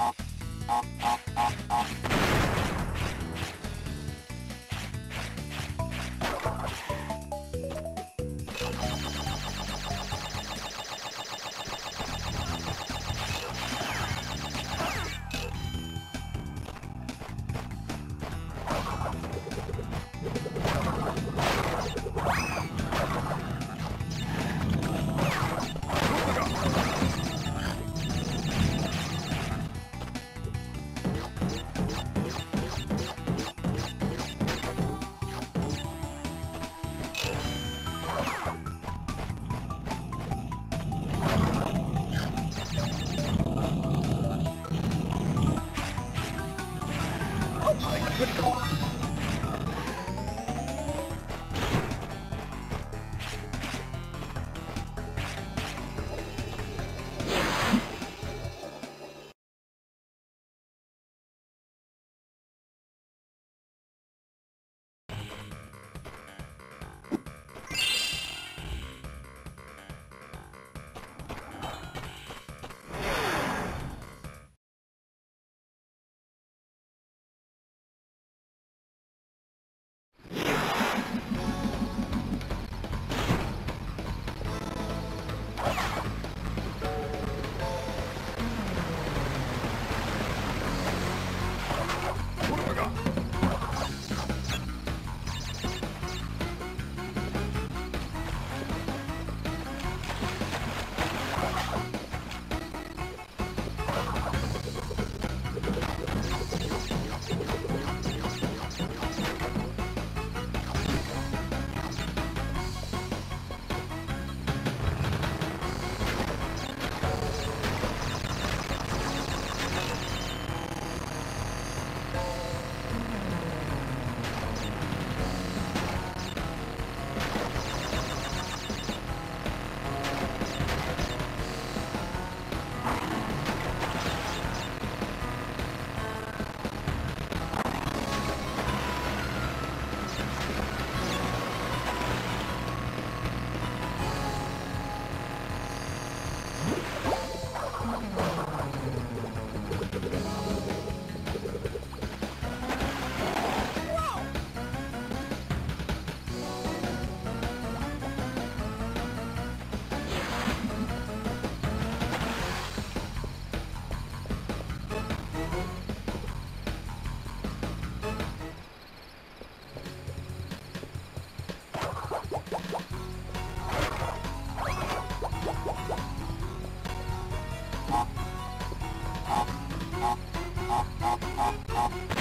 あっ。Ha ha ha!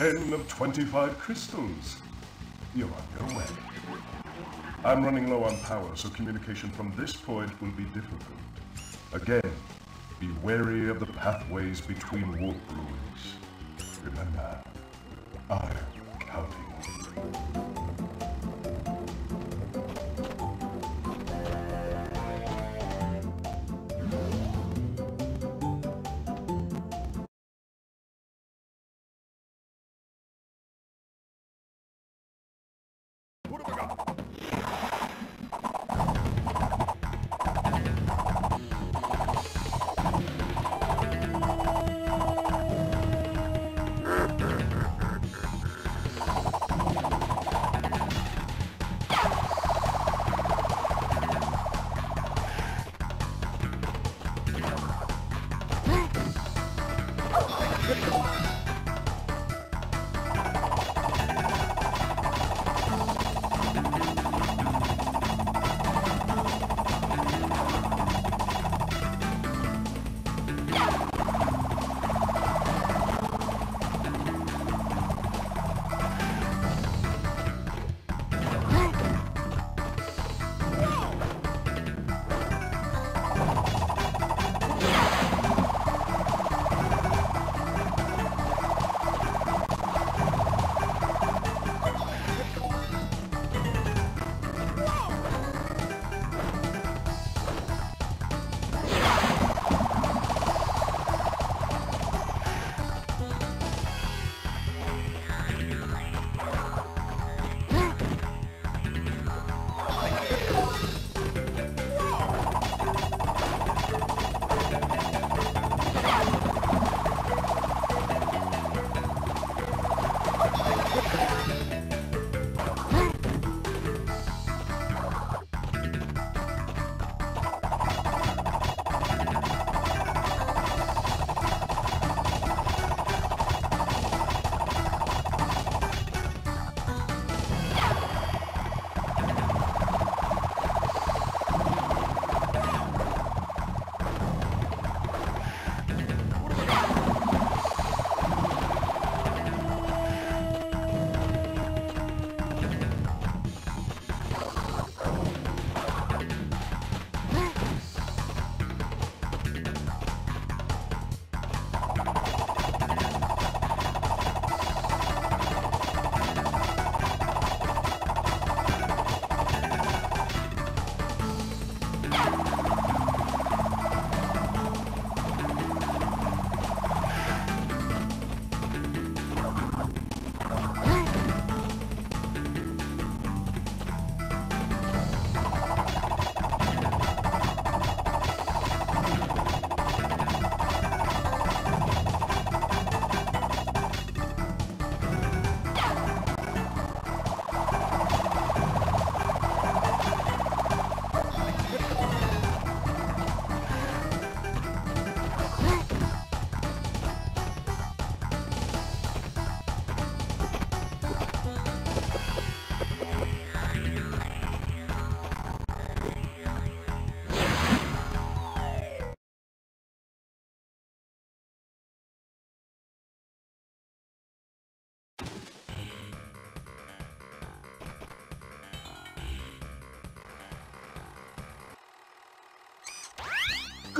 10 of 25 crystals. You're on your way. I'm running low on power, so communication from this point will be difficult. Again, be wary of the pathways between warp rooms.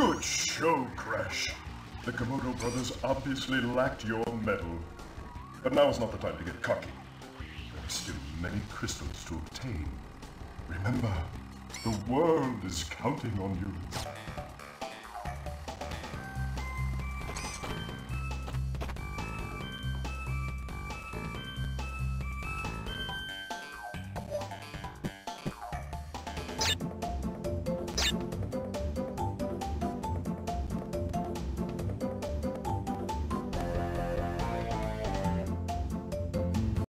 Good show, Crash. The Komodo brothers obviously lacked your mettle. But now is not the time to get cocky. There are still many crystals to obtain. Remember, the world is counting on you.